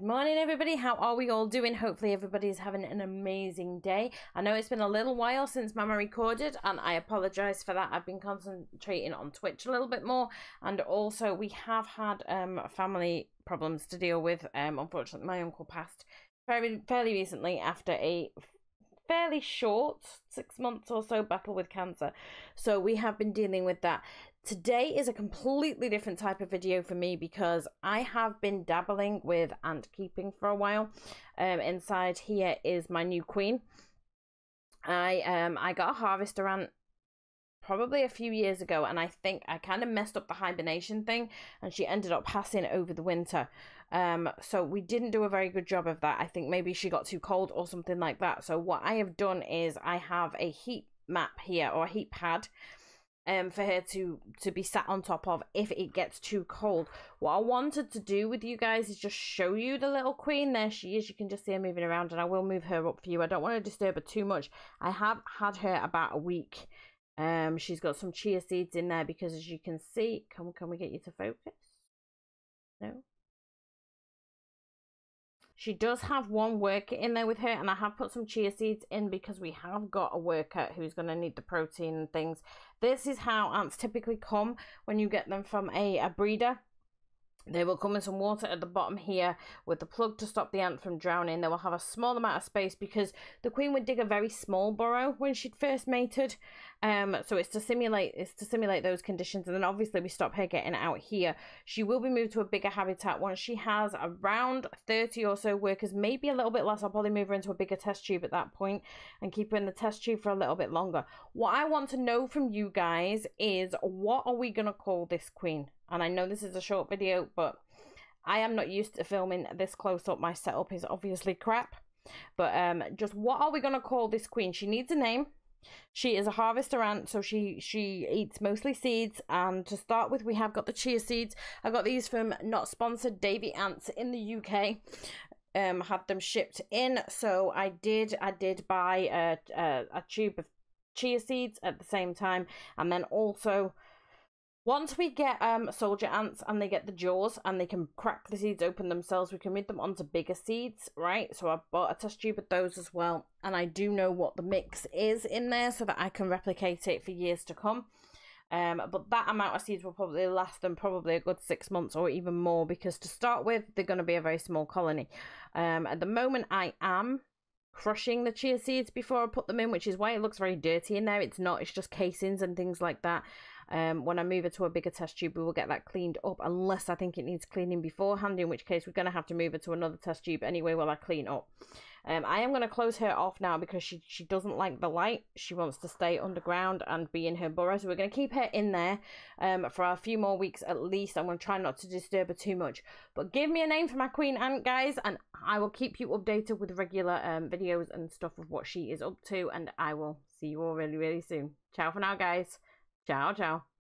morning, everybody. How are we all doing? Hopefully, everybody's having an amazing day. I know it's been a little while since Mama recorded, and I apologize for that. I've been concentrating on Twitch a little bit more, and also we have had um family problems to deal with. Um, unfortunately, my uncle passed very fairly recently after a fairly short six months or so battle with cancer. So we have been dealing with that. Today is a completely different type of video for me because I have been dabbling with ant keeping for a while. Um, inside here is my new queen. I um I got a harvester ant probably a few years ago and I think I kind of messed up the hibernation thing and she ended up passing over the winter. Um so we didn't do a very good job of that. I think maybe she got too cold or something like that. So what I have done is I have a heat map here or a heat pad um for her to to be sat on top of if it gets too cold what i wanted to do with you guys is just show you the little queen there she is you can just see her moving around and i will move her up for you i don't want to disturb her too much i have had her about a week um she's got some chia seeds in there because as you can see can, can we get you to focus no she does have one worker in there with her, and I have put some chia seeds in because we have got a worker who's going to need the protein and things. This is how ants typically come when you get them from a, a breeder. They will come in some water at the bottom here with the plug to stop the ant from drowning. They will have a small amount of space because the queen would dig a very small burrow when she'd first mated. Um, so it's to simulate it's to simulate those conditions, and then obviously we stop her getting out here. She will be moved to a bigger habitat once she has around 30 or so workers, maybe a little bit less. I'll probably move her into a bigger test tube at that point and keep her in the test tube for a little bit longer. What I want to know from you guys is what are we gonna call this queen? And I know this is a short video, but I am not used to filming this close up. My setup is obviously crap. But um, just what are we gonna call this queen? She needs a name. She is a harvester ant, so she she eats mostly seeds. And to start with, we have got the chia seeds. I got these from not sponsored Davy Ants in the UK. Um, had them shipped in, so I did I did buy a, a a tube of chia seeds at the same time, and then also once we get um soldier ants and they get the jaws and they can crack the seeds open themselves, we can move them onto bigger seeds, right? So I bought a test tube of those as well. And I do know what the mix is in there so that I can replicate it for years to come. Um, but that amount of seeds will probably last them probably a good six months or even more because to start with, they're going to be a very small colony. Um, at the moment, I am crushing the chia seeds before I put them in, which is why it looks very dirty in there. It's not, it's just casings and things like that. Um, when I move it to a bigger test tube, we will get that cleaned up, unless I think it needs cleaning beforehand, in which case we're going to have to move it to another test tube anyway while I clean up. Um, I am going to close her off now because she, she doesn't like the light. She wants to stay underground and be in her burrow. So we're going to keep her in there um, for a few more weeks at least. I'm going to try not to disturb her too much. But give me a name for my queen ant, guys, and I will keep you updated with regular um, videos and stuff of what she is up to. And I will see you all really, really soon. Ciao for now, guys. Ciao, ciao.